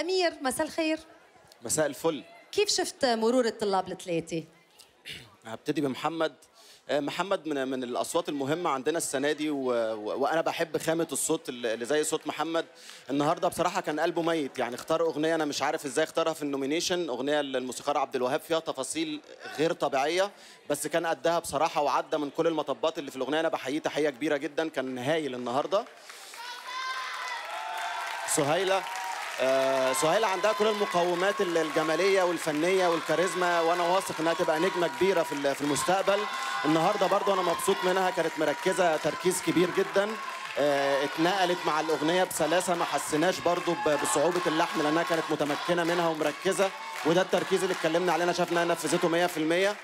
أمير مساء الخير. مساء الفل. كيف شفت مرور الطلاب الثلاثه هبتدي بمحمد. آه، محمد من من الأصوات المهمة عندنا السنة دي و... و... وأنا بحب خامة الصوت اللي زي صوت محمد. النهارده بصراحة كان قلبه ميت يعني اختار أغنية أنا مش عارف إزاي اختارها في ال nomination أغنية للموسيقار عبد الوهاب فيها تفاصيل غير طبيعية بس كان قدها بصراحة وعدى من كل المطبات اللي في الأغنية. أنا بحييه تحية كبيرة جدا كان هايل النهارده. سهيلة. آه، سهيلة عندها كل المقومات الجمالية والفنية والكاريزما وأنا واثق إنها تبقى نجمة كبيرة في المستقبل. النهاردة برضو أنا مبسوط منها كانت مركزة تركيز كبير جدا آه، اتنقلت مع الأغنية بسلاسة ما حسيناش برضو ب- بصعوبة اللحن لأنها كانت متمكنة منها ومركزة وده التركيز اللي اتكلمنا عليه أنا شايف نفذته 100% آه،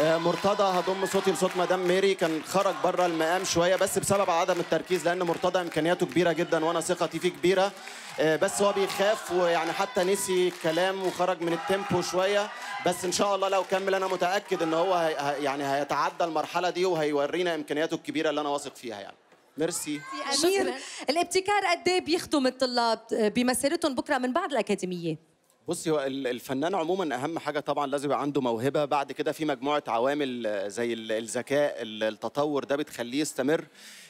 مرتضى هضم صوتي لصوت مدام ميري. كان خرج بره المقام شوية بس بسبب عدم التركيز لأن مرتضى إمكانياته كبيرة جدا وأنا ثقتي فيه كبيرة. آه، بس هو بيخاف ويعني حتى نسي الكلام وخرج من ال tempo شوية. بس إن شاء الله لو كمل أنا متأكد إن هو هي هي- يعني هيتعدى المرحلة دي وهيورينا إمكانياته الكبيرة اللي أنا واثق فيها يعني. ميرسي. امير الابتكار قد إيه بيخدم الطلاب؟ بمسيرتهم بكرة من بعد الأكاديمية؟ بصي هو ال- الفنان عموما أهم حاجة طبعا لازم يبقى عنده موهبة. بعد كده في مجموعة عوامل آه، زي ال- الذكاء ال- التطور ده بتخليه يستمر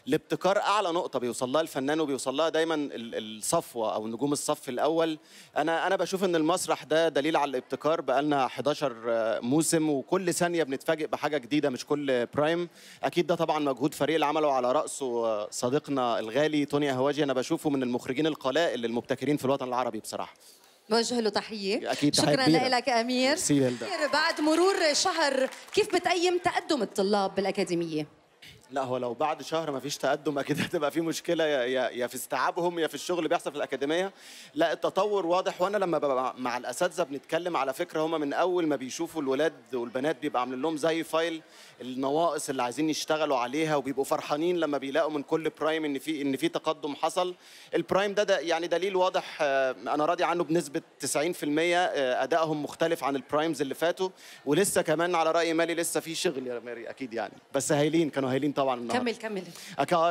الابتكار أعلى نقطة بيوصل لها الفنان وبيوصل لها دايما ال- الصفوة أو نجوم الصف الأول. أنا أنا بشوف إن المسرح ده دليل على الابتكار. بقالنا 11 آه، موسم وكل ثانية بنتفاجئ بحاجة جديدة مش كل برايم أكيد ده طبعا مجهود فريق العمل وعلى رأسه آه، صديقنا الغالي توني هواجي أنا بشوفه من المخرجين القلائل المبتكرين في الوطن العربي بصراحة. بوجه له تحية أكيد تحية شكرا. لك أمير. بعد مرور شهر كيف بتقيم تقدم الطلاب بالأكاديمية لا هو لو بعد شهر ما فيش تقدم أكيد هتبقى في مشكلة يا, يا, في استيعابهم يا في الشغل اللي بيحصل في الأكاديمية. لا التطور واضح وأنا لما ببقى مع الأساتذة بنتكلم على فكرة هم من أول ما بيشوفوا الولاد والبنات بيبقى عاملين لهم زي file النواقص اللي عايزين يشتغلوا عليها وبيبقوا فرحانين لما بيلاقوا من كل prime إن في إن في تقدم حصل. ال prime ده, ده يعني دليل واضح آه، أنا راضي عنه بنسبة 90% آه، أدائهم مختلف عن البرايمز اللي فاتوا. ولسه كمان على رأي مالي لسه في شغل يا ماري أكيد يعني. بس هايلين كانوا هايلين طبعا النهارده. كمل كمل.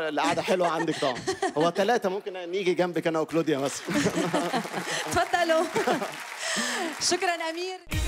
القعدة حلوة عندك طبعا. هو ثلاثة ممكن نيجي جنبك أنا وكلوديا مثلا تفضلوا. شكرا أمير.